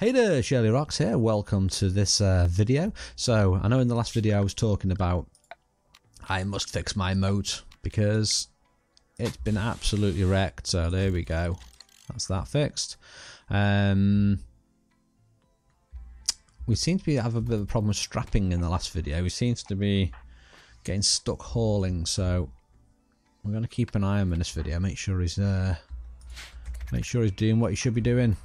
Hey there, ShirlieRox here. Welcome to this uh, video. So, I know in the last video I was talking about I must fix my moat because it's been absolutely wrecked. So there we go. That's that fixed. Um, we seem to be have a bit of a problem with strapping in the last video. We seem to be getting stuck hauling. So we're going to keep an eye on him in this video. Make sure he's uh, make sure he's doing what he should be doing.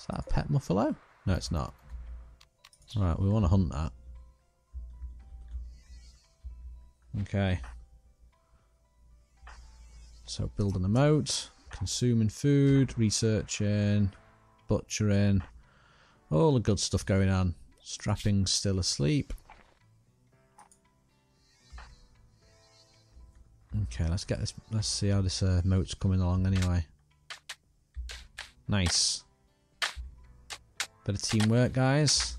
Is that a pet muffalo? No, it's not. Right, we want to hunt that. Okay. So building a moat, consuming food, researching, butchering, all the good stuff going on. Strapping still asleep. Okay, let's get this. Let's see how this uh, moat's coming along anyway. Nice. Bit of teamwork, guys.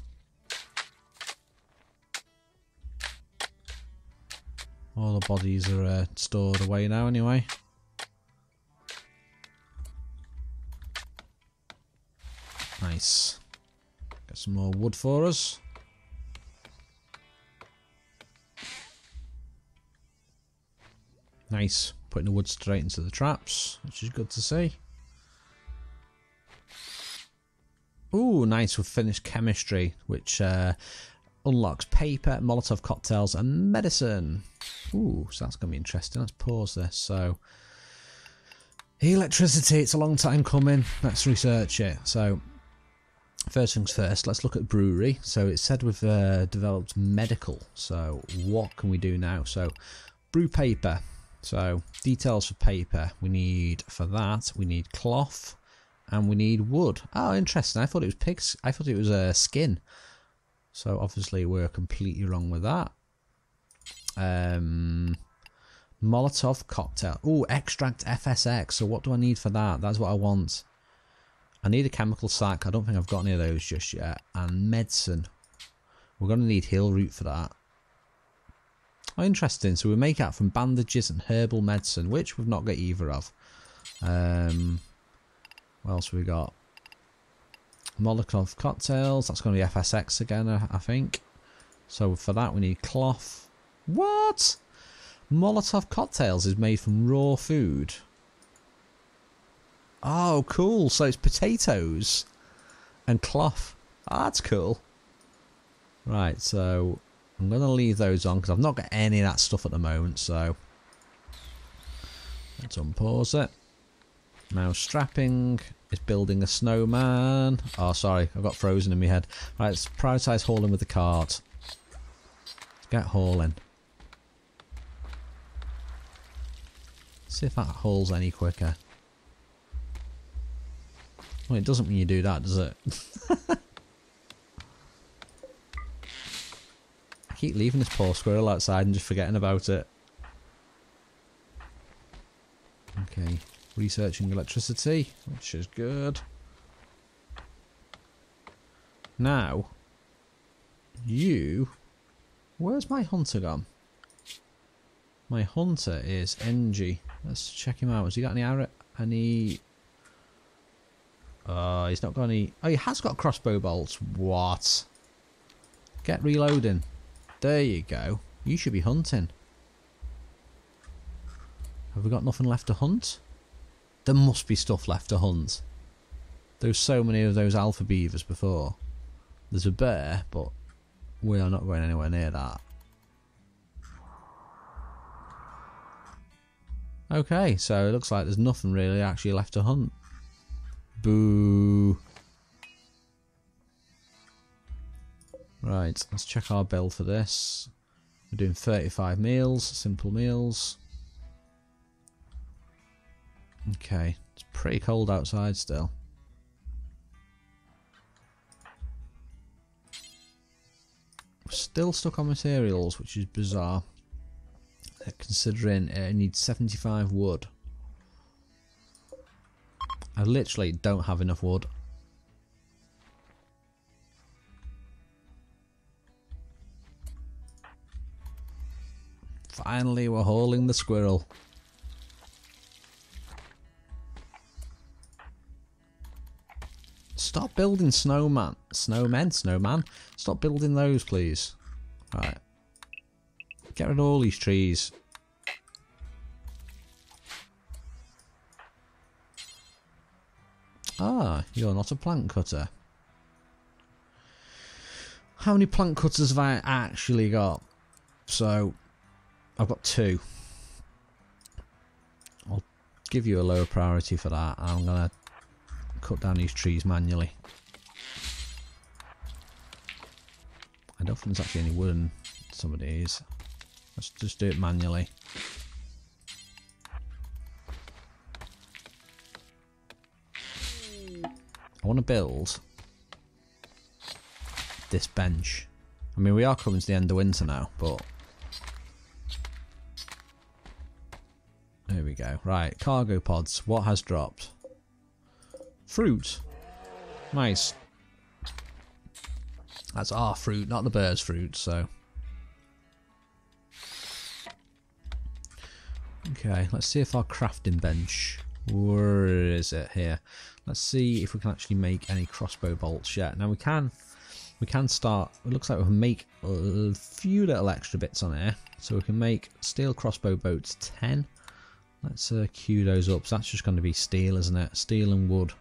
All the bodies are uh, stored away now anyway. Nice. Got some more wood for us. Nice. Putting the wood straight into the traps, which is good to see. Ooh, nice. We've finished chemistry, which uh, unlocks paper, Molotov cocktails, and medicine. Ooh, so that's going to be interesting. Let's pause this. So, electricity, it's a long time coming. Let's research it. So, first things first, let's look at brewery. So, it said we've uh, developed medical. So, what can we do now? So, brew paper. So, details for paper. We need, for that, we need cloth and we need wood. Oh, interesting. I thought it was pigs. I thought it was a uh, skin. So obviously we're completely wrong with that. Um, Molotov cocktail. Oh, extract FSX. So what do I need for that? That's what I want. I need a chemical sack. I don't think I've got any of those just yet. And medicine. We're going to need healroot for that. Oh, interesting. So we make out from bandages and herbal medicine, which we've not got either of. Um, what else we got? Molotov cocktails. That's going to be FSX again, I think. So for that we need cloth. What? Molotov cocktails is made from raw food. Oh, cool. So it's potatoes and cloth. Oh, that's cool. Right, so I'm going to leave those on because I've not got any of that stuff at the moment. So let's unpause it. Now strapping is building a snowman. Oh, sorry, I've got frozen in my head. Right, let's prioritise hauling with the cart. Get hauling. See if that hauls any quicker. Well, it doesn't when you do that, does it? I keep leaving this poor squirrel outside and just forgetting about it. Okay. Researching electricity, which is good. Now, you... Where's my hunter gone? My hunter is NG. Let's check him out. Has he got any arrow? Any... Oh, he's not got any... Oh, he has got crossbow bolts. What? Get reloading. There you go. You should be hunting. Have we got nothing left to hunt? There must be stuff left to hunt. There's so many of those alpha beavers before. There's a bear, but we are not going anywhere near that. Okay, so it looks like there's nothing really actually left to hunt. Boo. Right, let's check our bill for this. We're doing 35 meals, simple meals. Okay, it's pretty cold outside still. Still stuck on materials, which is bizarre. Uh, considering uh, it needs 75 wood. I literally don't have enough wood. Finally, we're hauling the squirrel. Stop building snowman. Snowmen? Snowman? Stop building those, please. Right. Get rid of all these trees. Ah, you're not a plant cutter. How many plant cutters have I actually got? So, I've got two. I'll give you a lower priority for that. I'm going to cut down these trees manually. I don't think there's actually any wood in some of these. Let's just do it manually. I want to build this bench. I mean, we are coming to the end of winter now, but... There we go. Right, cargo pods. What has dropped? Fruit. Nice. That's our fruit, not the bird's fruit, so... Okay, let's see if our crafting bench... Where is it? Here. Let's see if we can actually make any crossbow bolts yet. Now we can we can start, it looks like we can make a few little extra bits on here. So we can make steel crossbow bolts 10. Let's uh, queue those up. So that's just going to be steel, isn't it? Steel and wood.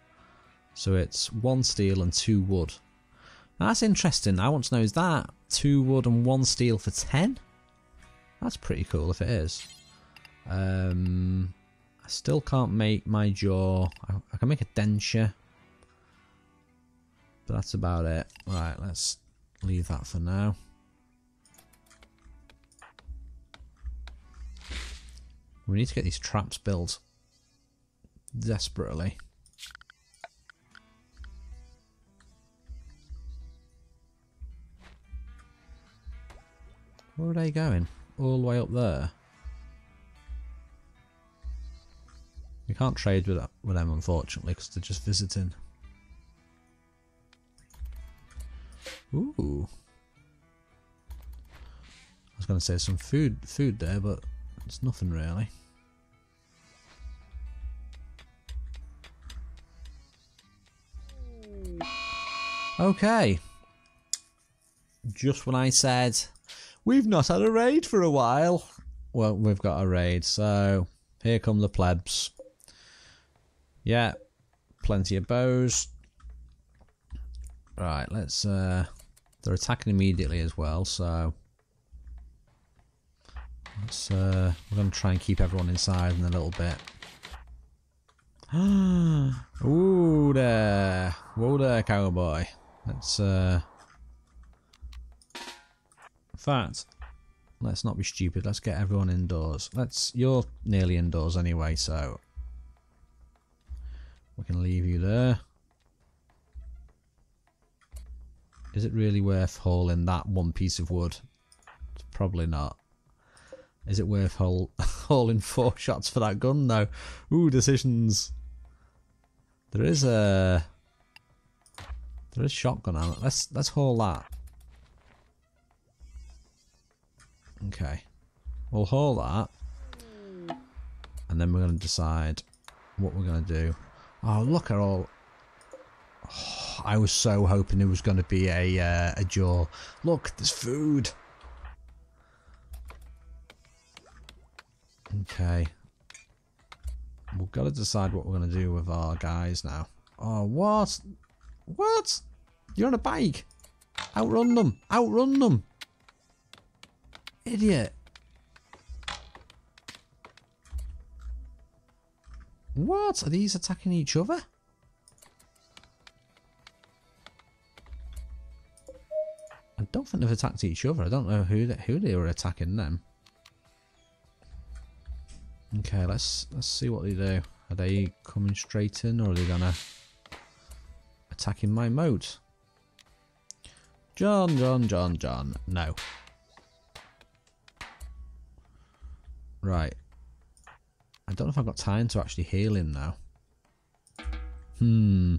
So it's one steel and two wood. Now that's interesting. I want to know, is that two wood and one steel for 10? That's pretty cool if it is. Um, I still can't make my jaw. I, I can make a denture. But that's about it. Right, let's leave that for now. We need to get these traps built desperately. Where are they going? All the way up there. We can't trade with, with them unfortunately because they're just visiting. Ooh. I was going to say some food food there, but it's nothing really. Okay. Just when I said we've not had a raid for a while, well, we've got a raid, so here come the plebs. Yeah, plenty of bows. Right, let's uh they're attacking immediately as well, so let's uh, we're going to try and keep everyone inside in a little bit. Ooh there, whoa there, cowboy. Let's uh, fact, let's not be stupid. Let's get everyone indoors. Let's. You're nearly indoors anyway, so we can leave you there. Is it really worth hauling that one piece of wood? It's probably not. Is it worth haul hauling four shots for that gun though? Ooh, decisions. There is a there is shotgun ammo. Let's let's haul that. Okay. We'll haul that. And then we're gonna decide what we're gonna do. Oh look at all Oh, I was so hoping it was going to be a uh, a jaw. Look, there's food. Okay. We've got to decide what we're going to do with our guys now. Oh, what? What? You're on a bike. Outrun them. Outrun them. Idiot. What? Are these attacking each other? I don't think they've attacked each other. I don't know who they, who they were attacking them. Okay, let's let's see what they do. Are they coming straight in, or are they gonna attacking my moat? John, John, John, John. No. Right. I don't know if I've got time to actually heal him now. Hmm.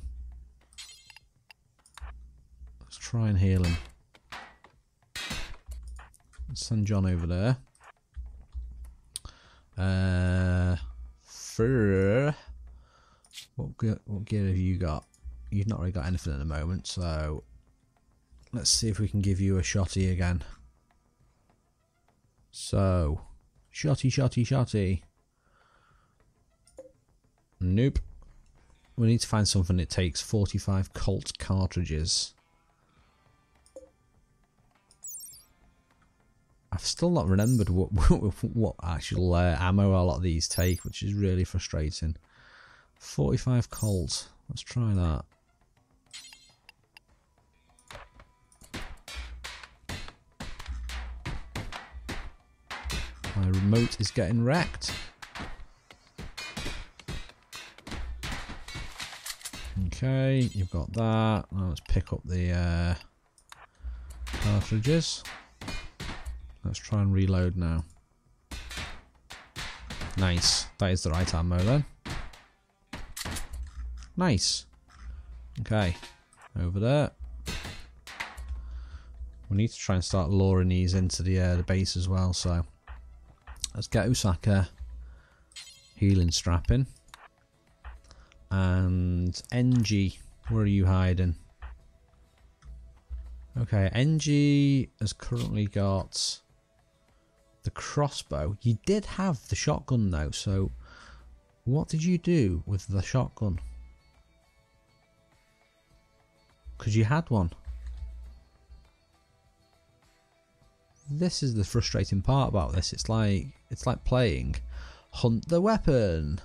Let's try and heal him. Send John over there. Uh, for what gear, what gear have you got? you've not really got anything at the moment, so let's see if we can give you a shotty again. So, shotty, shotty, shotty. Nope. We need to find something that takes 45 Colt cartridges. I've still not remembered what what actual uh, ammo a lot of these take, which is really frustrating. 45 Colt. Let's try that. My remote is getting wrecked. Okay, you've got that. Now let's pick up the uh, cartridges. Let's try and reload now. Nice. That is the right ammo then. Nice. Okay. Over there. We need to try and start luring these into the uh, the base as well, so let's get Osaka healing strapping. And NG, where are you hiding? Okay, NG has currently got the crossbow. You did have the shotgun though, so what did you do with the shotgun? Because you had one. This is the frustrating part about this. It's like it's like playing hunt the weapon.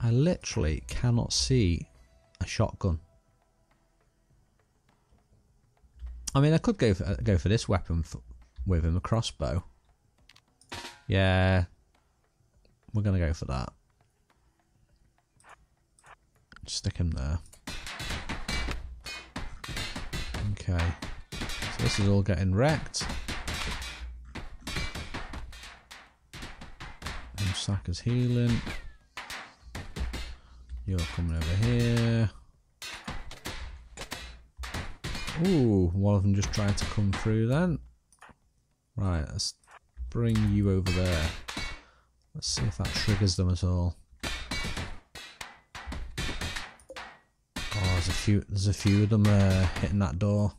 I literally cannot see a shotgun. I mean, I could go for go for this weapon for, with him, a crossbow. Yeah, we're gonna go for that. Stick him there. Okay, this is all getting wrecked. Osaka's healing. You're coming over here. Ooh, one of them just tried to come through then. Right, let's bring you over there. Let's see if that triggers them at all. Oh, there's a few. There's a few of them uh, hitting that door.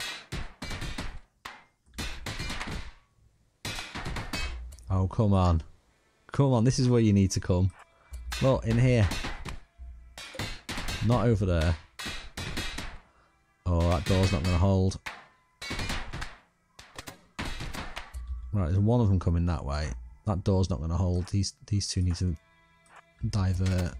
Oh, come on. Come on, this is where you need to come. Look, in here. Not over there. Oh, that door's not going to hold. Right, there's one of them coming that way. That door's not going to hold. These these two need to divert.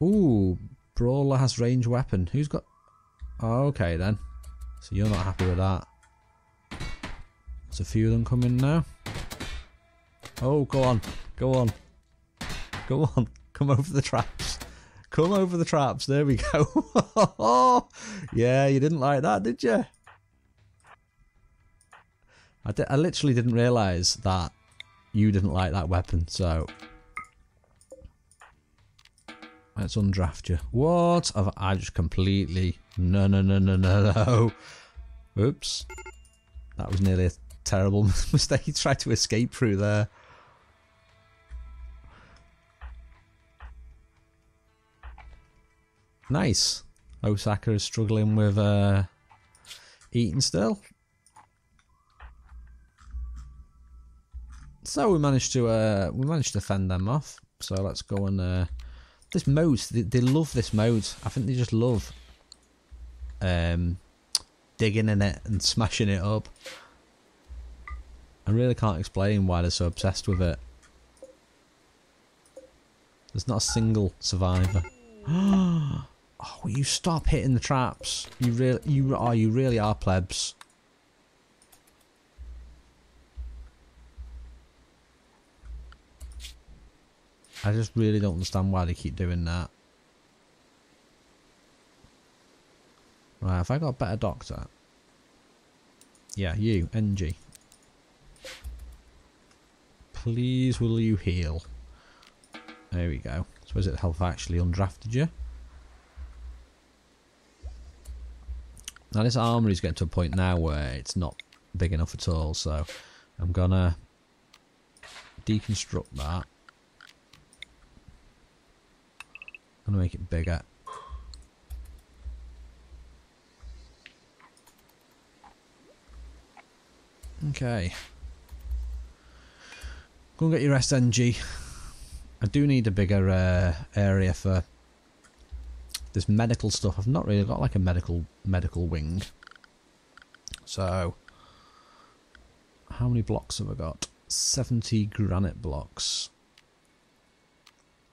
Ooh, Brawler has range weapon. Who's got... Oh, okay then. So you're not happy with that. There's a few of them coming now. Oh, go on. Go on. Go on. Come over the traps. Come over the traps. There we go. yeah, you didn't like that, did you? I, di I literally didn't realise that you didn't like that weapon, so... Let's undraft you. What? Have I just completely... No, no, no, no, no, no. Oops. That was nearly a terrible mistake. He tried to escape through there. Nice. Osaka is struggling with uh, eating still. So we managed to uh, we managed to fend them off. So let's go and uh, this mode. They, they love this mode. I think they just love um, digging in it and smashing it up. I really can't explain why they're so obsessed with it. There's not a single survivor. Oh, will you stop hitting the traps? You really, you are, oh, you really are plebs. I just really don't understand why they keep doing that. Right, have I got a better doctor? Yeah, you, NG. Please will you heal? There we go. Suppose it health actually undrafted you. Now this armory is getting to a point now where it's not big enough at all, so I'm gonna deconstruct that. I'm gonna make it bigger. Okay. Go and get your SNG. I do need a bigger uh, area for this medical stuff. I've not really got like a medical medical wing. So, how many blocks have I got? 70 granite blocks.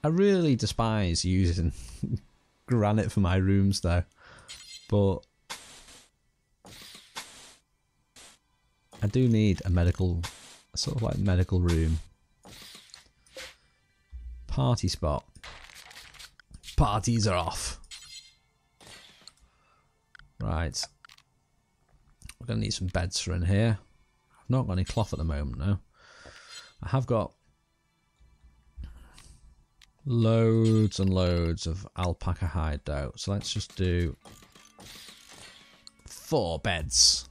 I really despise using granite for my rooms though. But I do need a medical, sort of like medical room. Party spot. Parties are off. Right. We're going to need some beds for in here. I've not got any cloth at the moment no. I have got loads and loads of alpaca hide though. So let's just do four beds.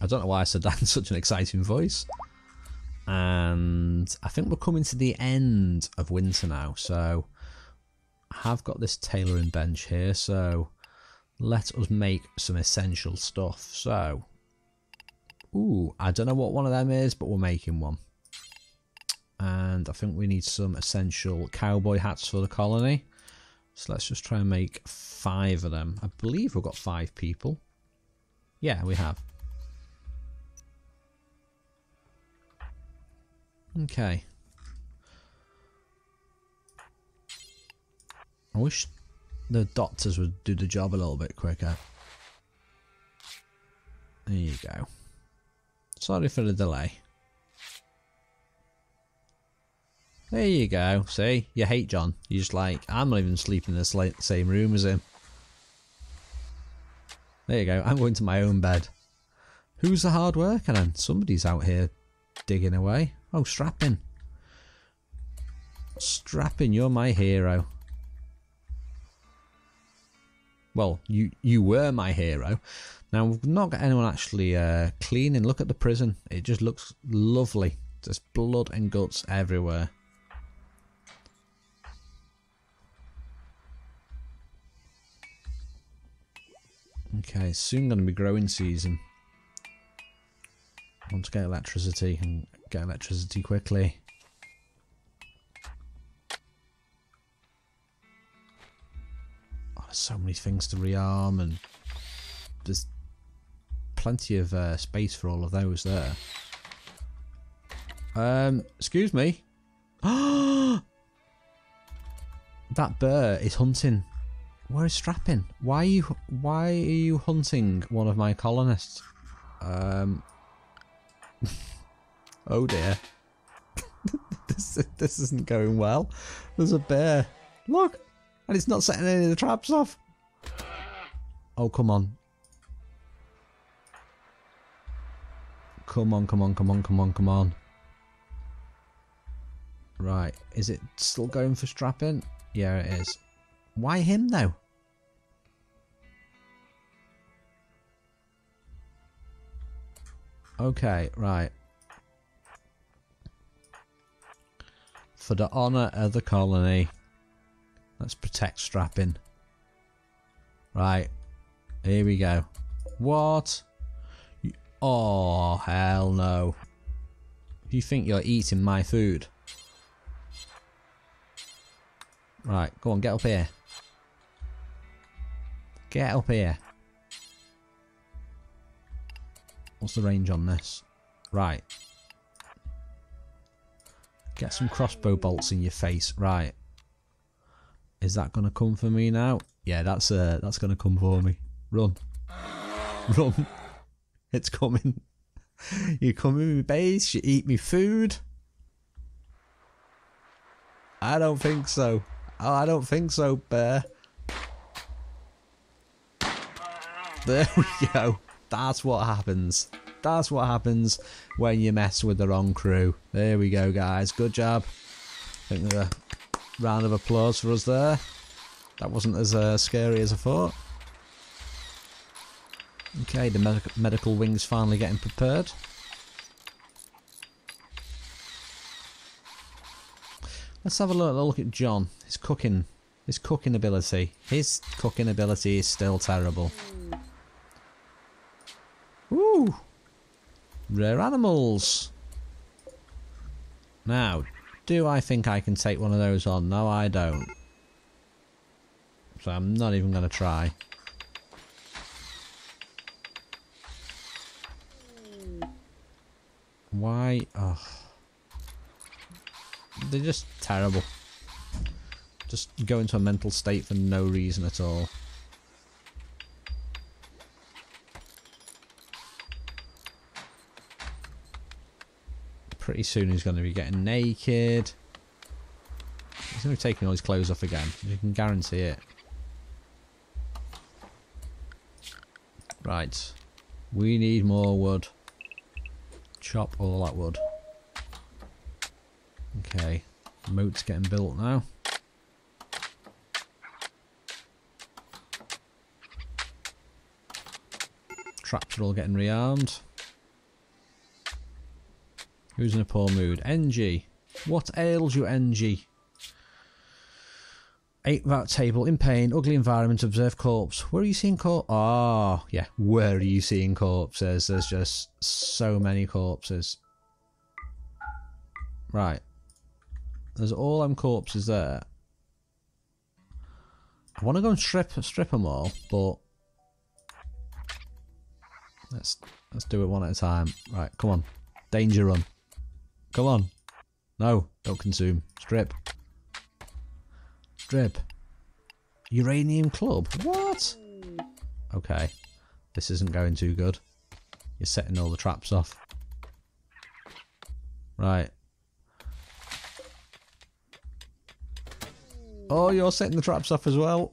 I don't know why I said that in such an exciting voice. And I think we're coming to the end of winter now. So I have got this tailoring bench here. So let us make some essential stuff. So, ooh, I don't know what one of them is, but we're making one. And I think we need some essential cowboy hats for the colony. So let's just try and make five of them. I believe we've got five people. Yeah, we have. Okay. I wish the doctors would do the job a little bit quicker. There you go. Sorry for the delay. There you go. See? You hate John. You're just like, I'm not even sleeping in the same room as him. There you go. I'm going to my own bed. Who's the hard worker then? Somebody's out here digging away. Oh, Strapping. Strapping, you're my hero. Well, you you were my hero. Now, we've not got anyone actually uh, cleaning. Look at the prison. It just looks lovely. There's blood and guts everywhere. Okay, soon going to be growing season. I want to get electricity and get electricity quickly. Oh, there's so many things to rearm and there's plenty of uh, space for all of those there. Um, excuse me. that bear is hunting. Where is Strapping? Why are you why are you hunting one of my colonists? Um Oh dear. this this isn't going well. There's a bear. Look! And it's not setting any of the traps off. Oh, come on. Come on, come on, come on, come on, come on. Right. Is it still going for strapping? Yeah, it is. Why him, though? Okay, right. For the honour of the colony. Let's protect strapping. Right. Here we go. What? Oh, hell no. You think you're eating my food? Right, go on, get up here. Get up here. What's the range on this? Right. Get some crossbow bolts in your face. Right. Is that going to come for me now? Yeah, that's uh, that's going to come for me. Run. Run. It's coming. You come in my base, you eat me food. I don't think so. Oh, I don't think so, bear. There we go. That's what happens. That's what happens when you mess with the wrong crew. There we go, guys. Good job. I think a round of applause for us there. That wasn't as uh, scary as I thought. Okay, the med medical wing's finally getting prepared. Let's have a look, a look at John. His cooking, his cooking ability. His cooking ability is still terrible. Rare animals. Now, do I think I can take one of those on? No, I don't. So I'm not even going to try. Why? Oh. They're just terrible. Just go into a mental state for no reason at all. Pretty soon he's going to be getting naked. He's going to be taking all his clothes off again. You can guarantee it. Right. We need more wood. Chop all that wood. Okay. Moat's getting built now. Traps are all getting rearmed. Who's in a poor mood? NG. What ails you, NG? Eight that table, in pain, ugly environment, observe corpse. Where are you seeing corpse? Ah, oh, yeah. Where are you seeing corpses? There's just so many corpses. Right. There's all them corpses there. I want to go and strip strip them all, but let's let's do it one at a time. Right, come on, danger run. Come on. No, don't consume. Strip. Strip. Uranium Club? What? Okay. This isn't going too good. You're setting all the traps off. Right. Oh, you're setting the traps off as well.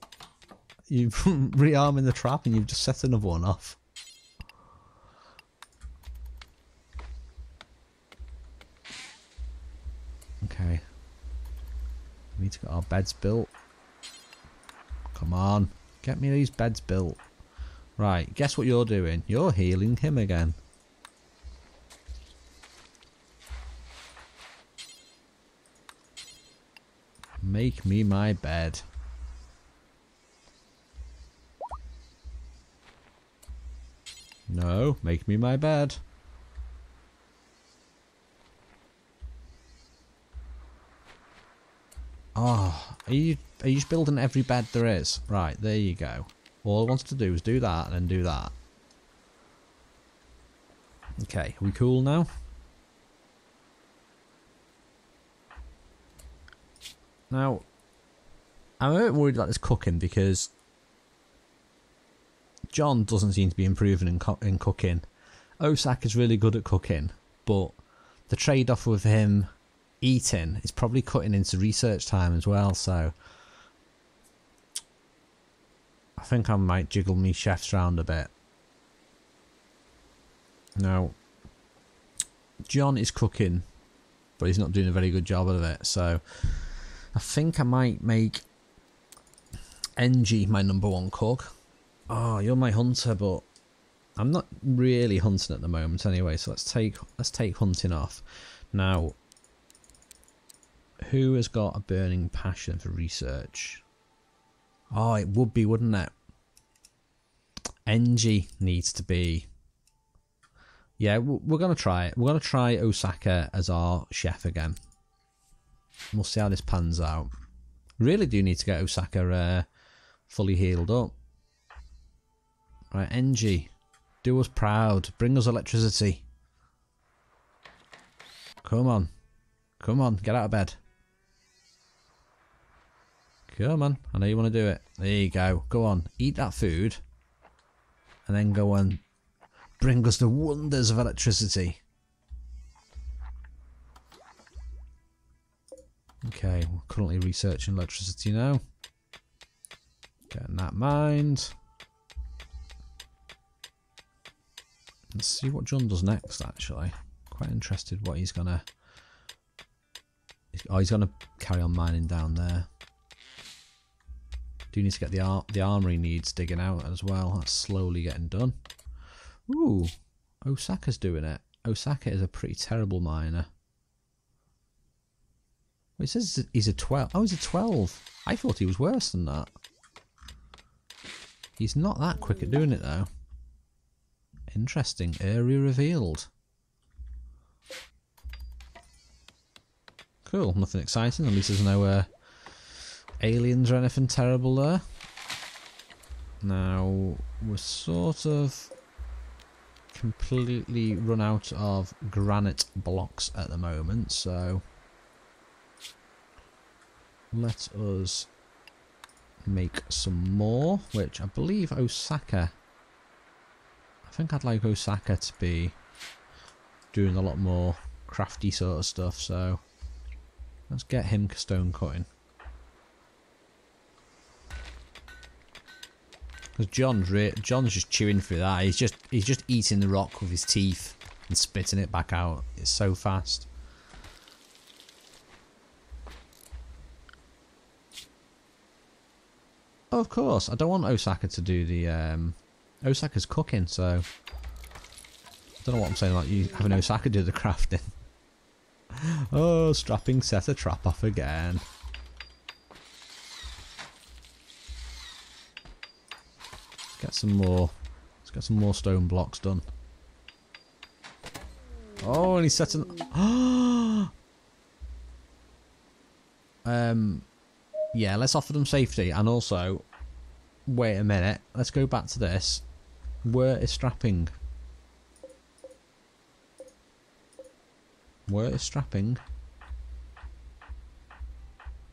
You've rearming the trap and you've just set another one off. Okay. Need to get our beds built. Come on. Get me these beds built. Right, guess what you're doing? You're healing him again. Make me my bed. No, make me my bed. Oh, are you are you just building every bed there is? Right, there you go. All I wanted to do was do that and then do that. Okay, we cool now? Now, I'm a bit worried about this cooking because John doesn't seem to be improving in, in cooking. Osak is really good at cooking, but the trade-off with him eating is probably cutting into research time as well, so I think I might jiggle me chefs around a bit. Now, John is cooking, but he's not doing a very good job of it, so I think I might make NG my number one cook. Oh, you're my hunter, but I'm not really hunting at the moment anyway, so let's take let's take hunting off. Now, who has got a burning passion for research? Oh, it would be, wouldn't it? NG needs to be. Yeah, we're going to try it. We're going to try Osaka as our chef again. We'll see how this pans out. Really do need to get Osaka uh, fully healed up. Right, NG. Do us proud. Bring us electricity. Come on. Come on, get out of bed. Come on, I know you want to do it. There you go. Go on, eat that food. And then go and bring us the wonders of electricity. Okay, we're currently researching electricity now. Getting that mined. Let's see what John does next, actually. Quite interested what he's gonna... Oh, he's gonna carry on mining down there. Do need to get the ar the armory needs digging out as well. That's slowly getting done. Ooh, Osaka's doing it. Osaka is a pretty terrible miner. It says he's a 12. Oh, he's a 12. I thought he was worse than that. He's not that quick at doing it, though. Interesting. Area revealed. Cool. Nothing exciting. At least there's no uh, aliens or anything terrible there. Now, we're sort of completely run out of granite blocks at the moment, so let us make some more, which I believe Osaka, I think I'd like Osaka to be doing a lot more crafty sort of stuff, so let's get him stone cutting. Because John's John's just chewing through that. He's just he's just eating the rock with his teeth and spitting it back out. It's so fast. Of course. I don't want Osaka to do the um, Osaka's cooking, so I don't know what I'm saying about you having Osaka do the crafting. oh, strapping set a trap off again. Some more. Let's get some more stone blocks done. Oh, and he's setting. um, yeah. Let's offer them safety, and also, wait a minute. Let's go back to this. Where is strapping? Where is strapping?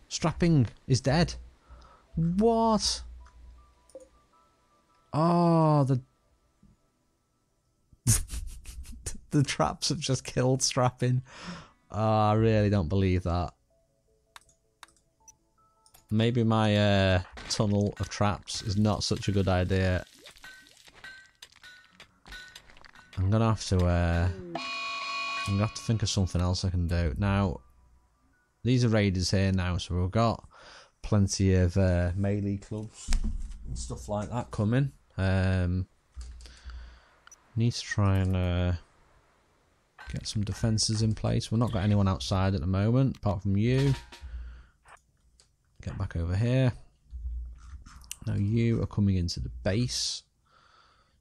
Strapping is dead. What? Oh, the the traps have just killed Strapping. Oh, I really don't believe that. Maybe my uh, tunnel of traps is not such a good idea. I'm gonna have to. Uh, I'm gonna have to think of something else I can do now. These are raiders here now, so we've got plenty of uh, melee clubs and stuff like that coming. Um, need to try and uh, get some defences in place. We've not got anyone outside at the moment, apart from you. Get back over here. Now you are coming into the base.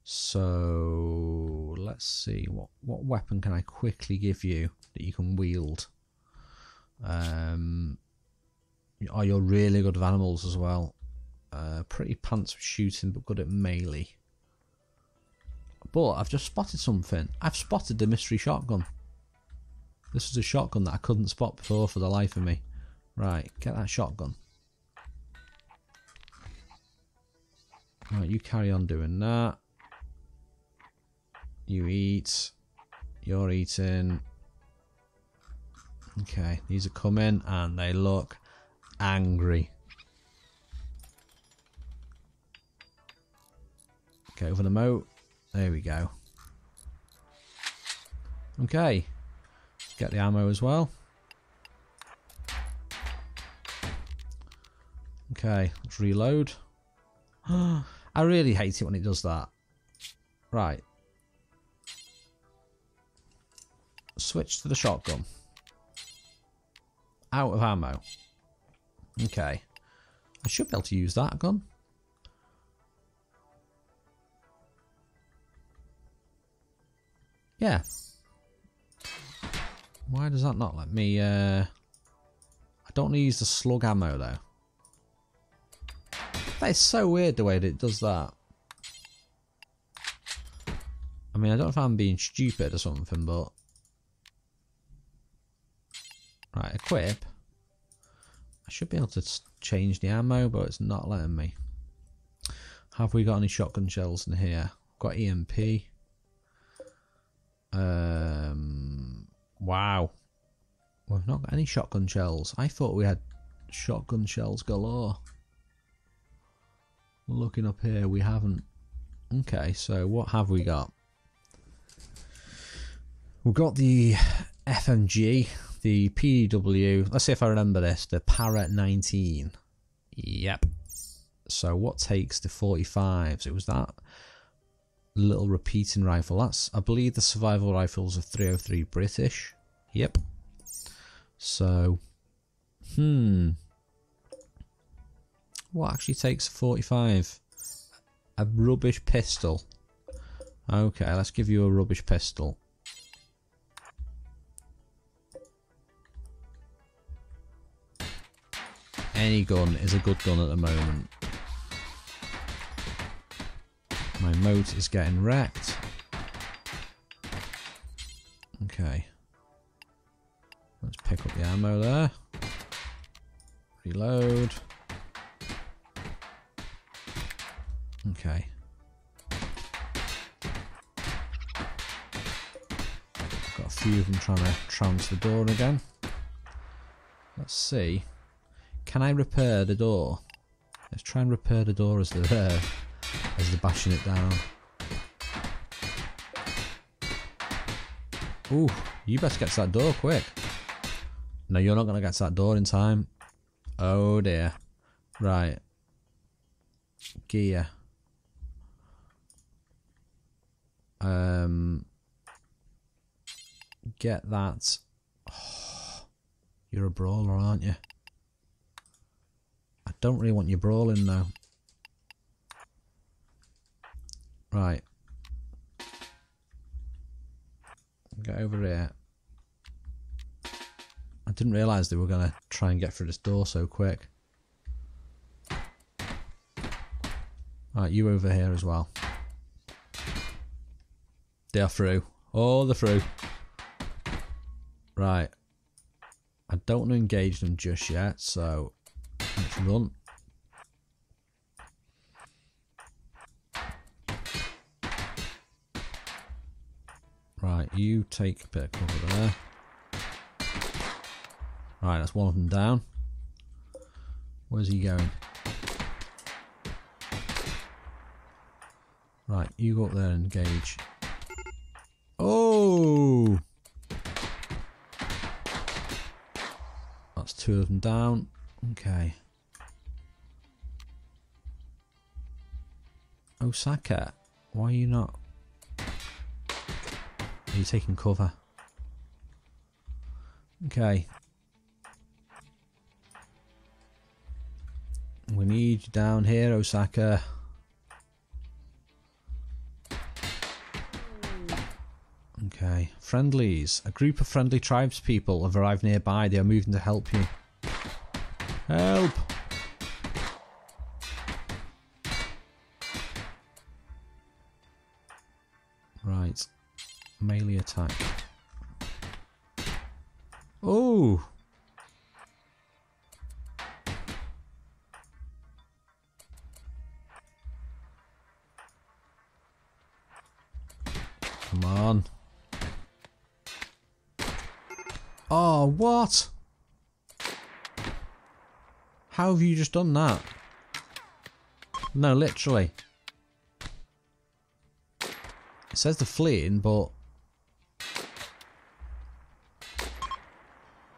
So let's see what what weapon can I quickly give you that you can wield. Um, oh, you're really good with animals as well. Uh, pretty pants with shooting, but good at melee. But I've just spotted something. I've spotted the mystery shotgun. This is a shotgun that I couldn't spot before for the life of me. Right, get that shotgun. Right, you carry on doing that. You eat. You're eating. Okay, these are coming and they look angry. Over the moat. There we go. Okay. Get the ammo as well. Okay, let's reload. I really hate it when it does that. Right. Switch to the shotgun. Out of ammo. Okay. I should be able to use that gun. Yeah. Why does that not let me, uh... I don't want to use the slug ammo, though. That is so weird, the way that it does that. I mean, I don't know if I'm being stupid or something, but... Right, equip. I should be able to change the ammo, but it's not letting me. Have we got any shotgun shells in here? Got EMP. Um, wow. We've not got any shotgun shells. I thought we had shotgun shells galore. Looking up here, we haven't. Okay, so what have we got? We've got the FMG, the PDW. Let's see if I remember this. The Parrot 19. Yep. So what takes the 45s? It was that little repeating rifle. That's, I believe the survival rifles are 303 British. Yep. So, hmm. What actually takes a 45? A rubbish pistol. Okay, let's give you a rubbish pistol. Any gun is a good gun at the moment. My moat is getting wrecked. Okay. Let's pick up the ammo there. Reload. Okay. Got a few of them trying to trounce the door again. Let's see. Can I repair the door? Let's try and repair the door as they're there, as they're bashing it down. Ooh, you best get to that door quick. No, you're not going to get to that door in time. Oh dear. Right. Gear. Um. Get that. Oh, you're a brawler, aren't you? I don't really want you brawling though. Right. Get over here. I didn't realise they were going to try and get through this door so quick. Right, you over here as well. They're through. Oh, they're through. Right. I don't want to engage them just yet, so let's run. Right, you take a bit of cover there. Right, that's one of them down. Where's he going? Right, you go up there and engage. Oh! That's two of them down. Okay. Osaka, why are you not... Are you taking cover? Okay. We need you down here, Osaka. Okay. Friendlies. A group of friendly tribespeople have arrived nearby. They are moving to help you. Help! Melee attack. Oh! Come on. Oh, what? How have you just done that? No, literally. It says they're fleeing, but...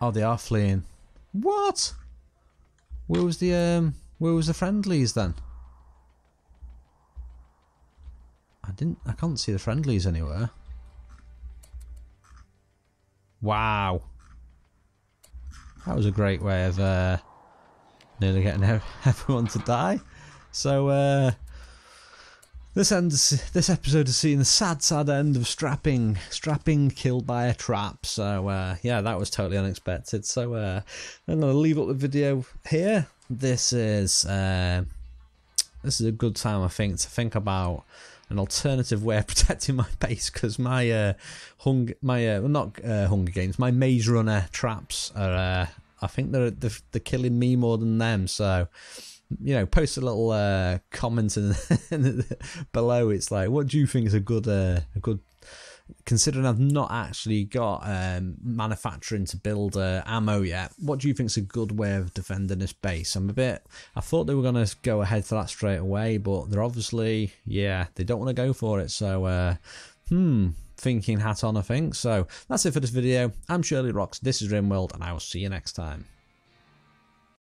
Oh, they are fleeing. What? Where was the, um... Where was the friendlies, then? I didn't... I can't see the friendlies anywhere. Wow. That was a great way of uh, nearly getting everyone to die. So uh, this ends. This episode has seen the sad, sad end of strapping, strapping killed by a trap. So uh, yeah, that was totally unexpected. So uh, I'm gonna leave up the video here. This is uh, this is a good time, I think, to think about an alternative way of protecting my base because my uh, hung my uh, not uh, Hunger Games, my Maze Runner traps are. Uh, I think they're, they're they're killing me more than them. So you know, post a little uh, comment in, below. It's like, what do you think is a good uh, a good considering I've not actually got um, manufacturing to build uh, ammo yet, what do you think is a good way of defending this base? I'm a bit. I thought they were going to go ahead for that straight away, but they're obviously, yeah, they don't want to go for it. So, uh, hmm, thinking hat on, I think. So that's it for this video. I'm ShirlieRox. This is Rimworld, and I will see you next time.